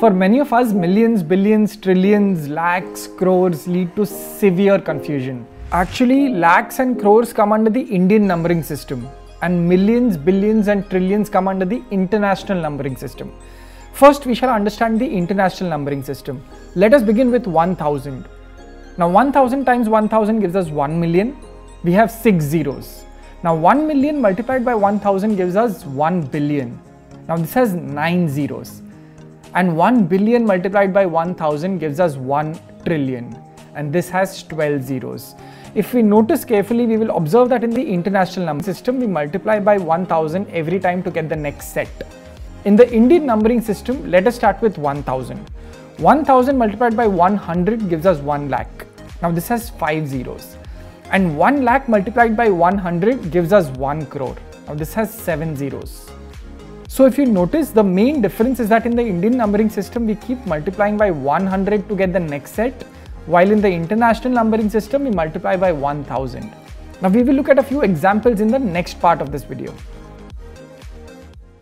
For many of us, millions, billions, trillions, lakhs, crores lead to severe confusion. Actually, lakhs and crores come under the Indian numbering system, and millions, billions, and trillions come under the international numbering system. First, we shall understand the international numbering system. Let us begin with 1000. Now, 1000 times 1000 gives us 1 million. We have 6 zeros. Now, 1 million multiplied by 1000 gives us 1 billion. Now, this has 9 zeros. And 1 billion multiplied by 1000 gives us 1 trillion. And this has 12 zeros. If we notice carefully, we will observe that in the international number system, we multiply by 1000 every time to get the next set. In the Indian numbering system, let us start with 1000. 1000 multiplied by 100 gives us 1 lakh. Now this has 5 zeros. And 1 lakh multiplied by 100 gives us 1 crore. Now this has 7 zeros. So if you notice, the main difference is that in the Indian numbering system, we keep multiplying by 100 to get the next set, while in the international numbering system, we multiply by 1000. Now we will look at a few examples in the next part of this video.